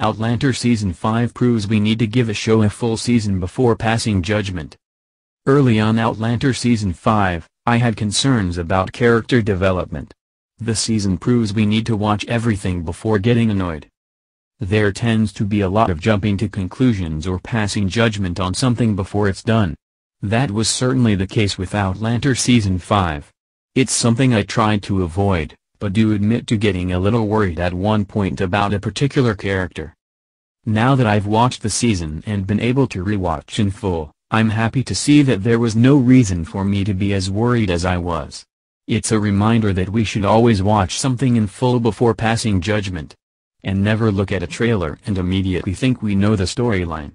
Outlander Season 5 proves we need to give a show a full season before passing judgment. Early on Outlander Season 5, I had concerns about character development. The season proves we need to watch everything before getting annoyed. There tends to be a lot of jumping to conclusions or passing judgment on something before it's done. That was certainly the case with Outlander Season 5. It's something I tried to avoid, but do admit to getting a little worried at one point about a particular character. Now that I've watched the season and been able to rewatch in full, I'm happy to see that there was no reason for me to be as worried as I was. It's a reminder that we should always watch something in full before passing judgment and never look at a trailer and immediately think we know the storyline.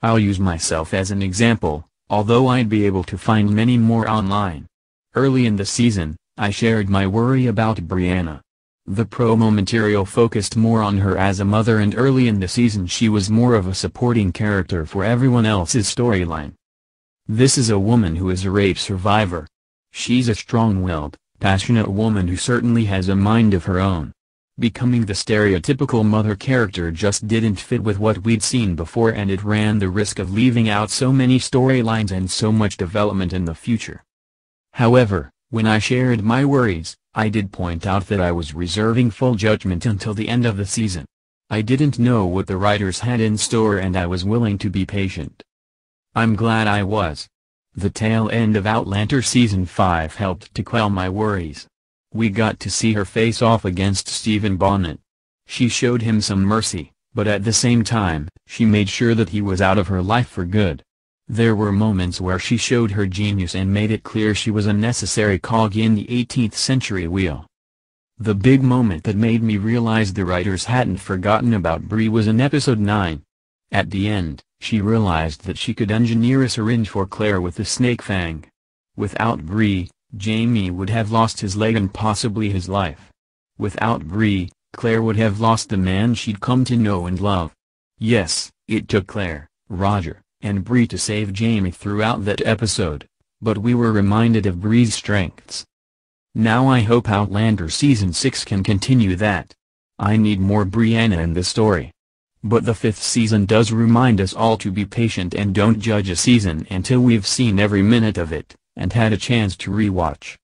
I'll use myself as an example, although I'd be able to find many more online. Early in the season, I shared my worry about Brianna. The promo material focused more on her as a mother and early in the season she was more of a supporting character for everyone else's storyline. This is a woman who is a rape survivor. She's a strong-willed, passionate woman who certainly has a mind of her own. Becoming the stereotypical mother character just didn't fit with what we'd seen before and it ran the risk of leaving out so many storylines and so much development in the future. However, when I shared my worries, I did point out that I was reserving full judgment until the end of the season. I didn't know what the writers had in store and I was willing to be patient. I'm glad I was. The tail end of Outlander Season 5 helped to quell my worries. We got to see her face off against Stephen Bonnet. She showed him some mercy, but at the same time, she made sure that he was out of her life for good. There were moments where she showed her genius and made it clear she was a necessary cog in the 18th century wheel. The big moment that made me realize the writers hadn't forgotten about Bree was in episode 9. At the end, she realized that she could engineer a syringe for Claire with the snake fang. Without Bree, Jamie would have lost his leg and possibly his life. Without Bree, Claire would have lost the man she'd come to know and love. Yes, it took Claire, Roger, and Bree to save Jamie throughout that episode, but we were reminded of Bree's strengths. Now I hope Outlander Season 6 can continue that. I need more Brianna in the story. But the fifth season does remind us all to be patient and don't judge a season until we've seen every minute of it and had a chance to rewatch.